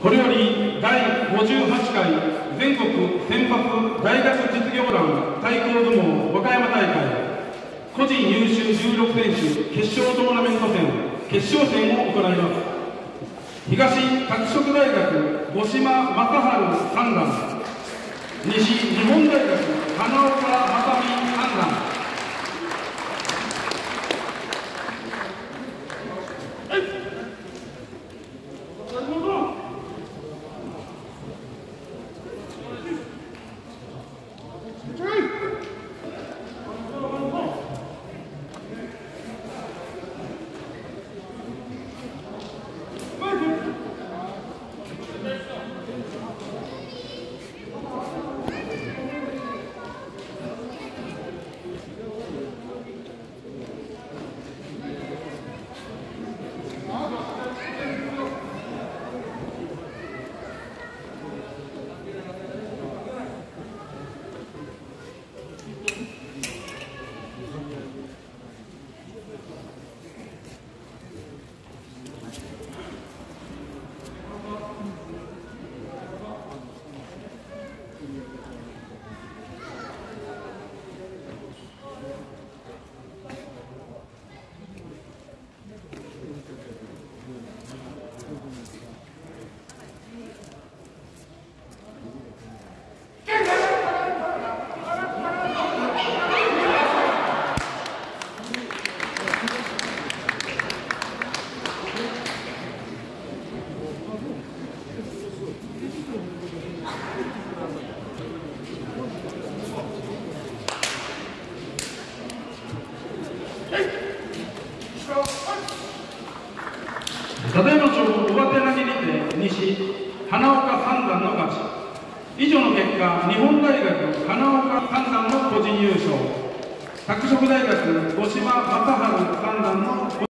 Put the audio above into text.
これより第58回全国選抜大学実業団対抗部門和歌山大会個人優秀16選手決勝トーナメント戦決勝戦を行います。東拓殖大学五島正治三段西日本大学花岡正美三段立山町上手投げにて西花岡三段の勝ち。以上の結果日本大学花岡三段の個人優勝。拓殖大学五島正治三段の個人優勝。